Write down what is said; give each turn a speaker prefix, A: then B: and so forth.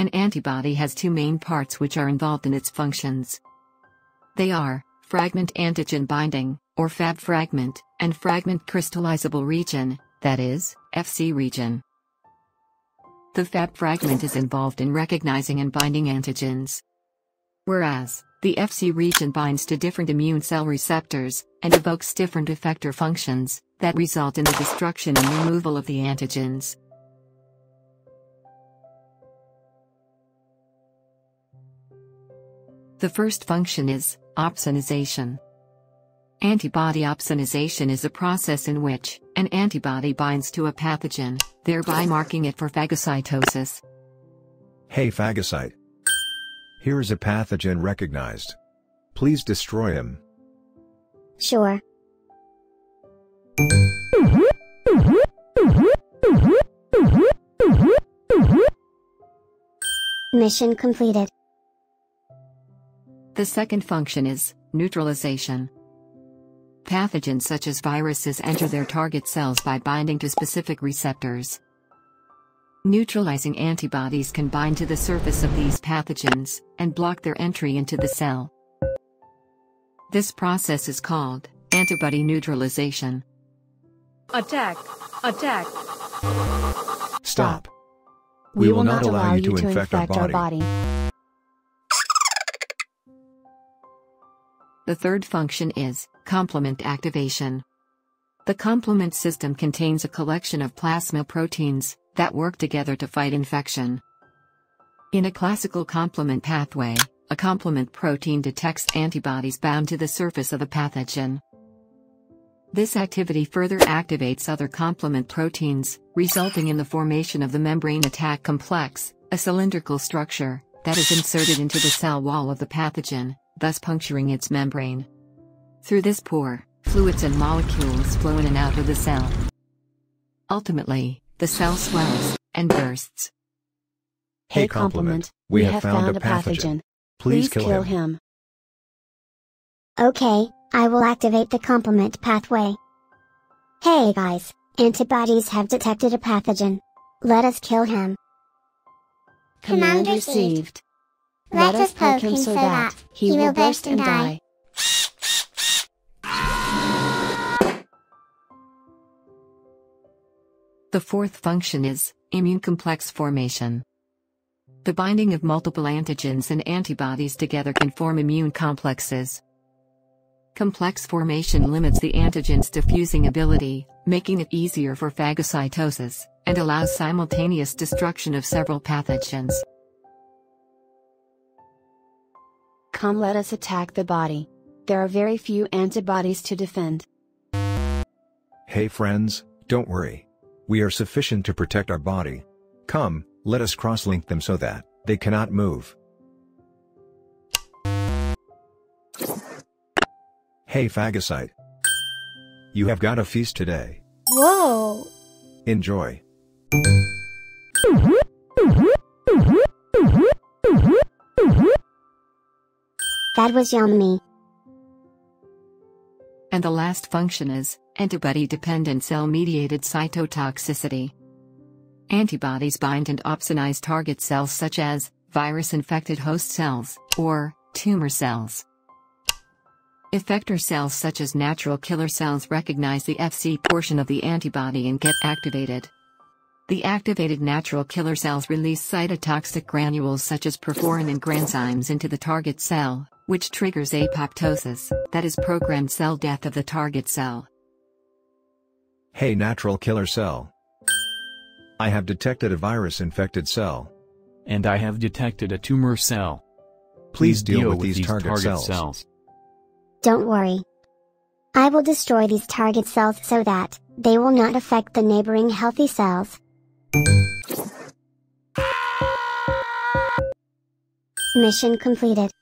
A: An antibody has two main parts which are involved in its functions. They are fragment antigen binding, or Fab fragment, and fragment crystallizable region, that is, FC region. The Fab fragment is involved in recognizing and binding antigens. Whereas, the FC region binds to different immune cell receptors and evokes different effector functions that result in the destruction and removal of the antigens. The first function is opsonization. Antibody opsonization is a process in which an antibody binds to a pathogen, thereby marking it for phagocytosis.
B: Hey phagocyte. Here is a pathogen recognized. Please destroy him.
C: Sure. Mission completed.
A: The second function is neutralization. Pathogens such as viruses enter their target cells by binding to specific receptors. Neutralizing antibodies can bind to the surface of these pathogens and block their entry into the cell. This process is called antibody neutralization.
D: Attack! Attack!
B: Stop.
E: We, will not allow you to infect our body.
A: The third function is complement activation. The complement system contains a collection of plasma proteins that work together to fight infection. In a classical complement pathway, a complement protein detects antibodies bound to the surface of a pathogen. This activity further activates other complement proteins, resulting in the formation of the membrane attack complex, a cylindrical structure that is inserted into the cell wall of the pathogen, thus puncturing its membrane. Through this pore, fluids and molecules flow in and out of the cell. Ultimately, the cell swells and bursts.
E: Hey complement, we have found a pathogen. Please kill him.
C: Okay, I will activate the complement pathway. Hey guys, antibodies have detected a pathogen. Let us kill him.
E: Command received. Let us poke him so that he will burst and die.
A: The fourth function is immune complex formation. The binding of multiple antigens and antibodies together can form immune complexes. Complex formation limits the antigen's diffusing ability, making it easier for phagocytosis, and allows simultaneous destruction of several pathogens.
E: Come let us attack the body. There are very few antibodies to defend.
B: Hey friends, don't worry. We are sufficient to protect our body. Come, let us cross-link them so that they cannot move. Hey phagocyte. You have got a feast today.
C: Whoa!
B: Enjoy.
C: That was yummy.
A: And the last function is antibody-dependent cell-mediated cytotoxicity. Antibodies bind and opsonize target cells such as virus-infected host cells or tumor cells. Effector cells such as natural killer cells recognize the FC portion of the antibody and get activated. The activated natural killer cells release cytotoxic granules such as perforin and granzymes into the target cell, which triggers apoptosis, that is programmed cell death of the target cell.
B: Hey natural killer cell. I have detected a virus-infected cell.
F: And I have detected a tumor cell.
B: Please deal, with, these, target, cells.
C: Don't worry. I will destroy these target cells so that they will not affect the neighboring healthy cells. Mission completed.